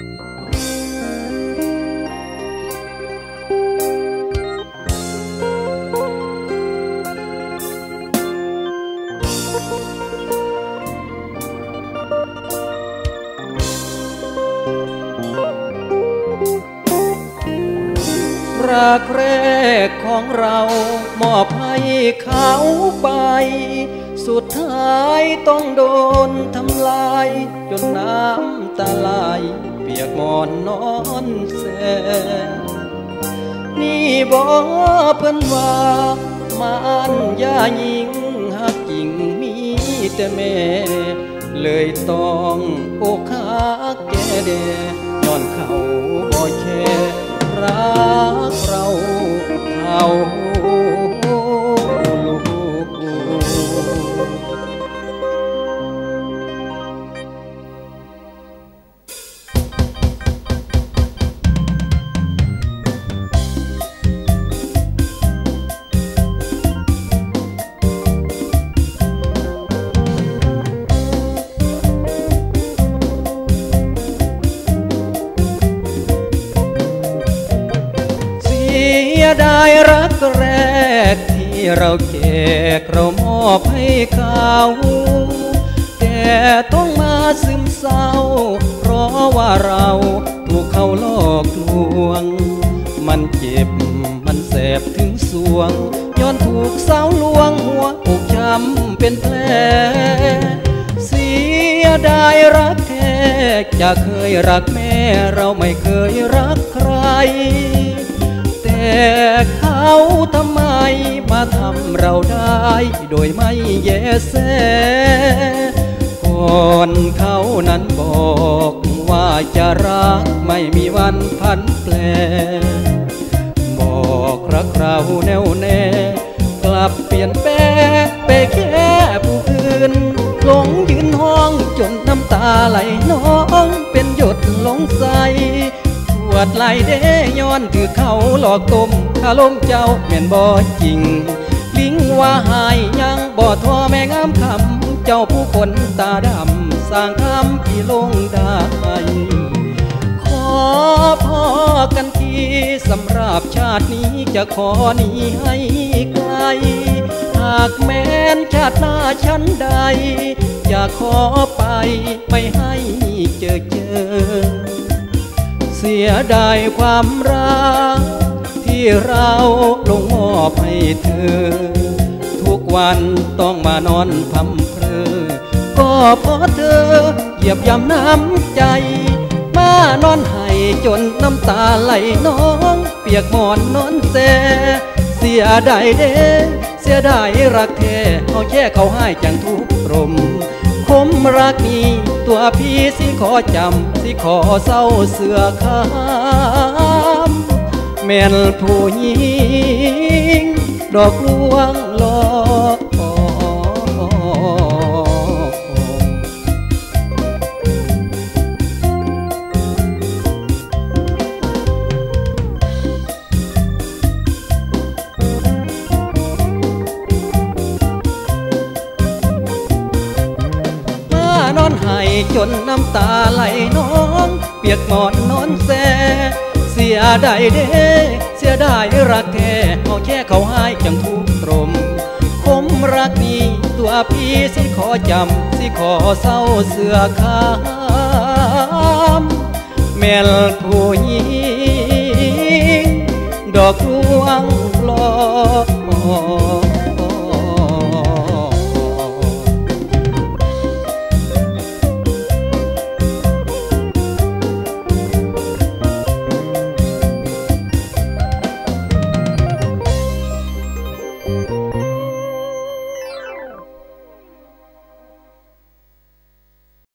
รักแรกของเรามอบให้เขาไป สุดท้ายต้องโดนทำลายจนน้ำตาไหล ปียกหมอนนอนแสนนี่บอกเพิ่นว่ามานยายิงหักจริงมีแต่แม่ เลยต้องอกหักแก่เดย้อนเขาบ่แค่รักเรา รักแรกที่เราแจกเรามอบให้เขาแต่ต้องมาซึมเศร้า เพราะว่าเราถูกเขาหลอกลวง มันเจ็บมันแสบถึงสวง ย้อนถูกสาวลวงหัวอกช้ำเป็นแผลเสียดายรักแท้จะเคยรักแม่เราไม่เคยรักใคร เขาทำไมมาทำเราได้ โดยไม่แยแสก่อนเขานั้นบอกว่าจะรักไม่มีวันพันแปล บอกรักเราแน่วแน่ กลับเปลี่ยนแปลงไปแค่ผู้อื่นหลงยืนห้องจนน้ำตาไหลน้องเป็นหยดหลงใส ดไหลเด้ย้อนถือเขาหลอกต้มคาลมเจ้าแม่นบ่จริง ลิงว่าหายยังบ่ทอแม่งามคำเจ้าผู้คนตาดำสร้างคำพี่ลงได้ขอพอกันทีสำหรับชาตินี้จะขอหนีให้ไกลหากแม้นชาติหน้าชั้นใด จะขอไปไม่ให้เจอเจอ เสียดายความรัก ที่เราลงมอบให้เธอ ทุกวันต้องมานอนพำเพลอก็เพราะเธอเหยียบย่ำน้ำใจมานอนให้จนน้ำตาไหลน้อง เปียกหมอนนอนแสเสียดายเด้เสียดายรักแท้เอาแค่เขาให้จังทุกรม มรักนี้ตัวพี่สิขอจำสิขอเศร้าเสือคำแม่นผู้หญิงดอกลวง ให้จนน้ำตาไหลน้อง เปียกหมอนนอนแสเสียดายเด้เสียดายรักแท้เอาแค่เขาให้จังทุกตรมคมรักนี้ตัวพี่สิขอจำสิขอเศร้าเสือคำแม่ผู้หญิงดอกลวงหลอก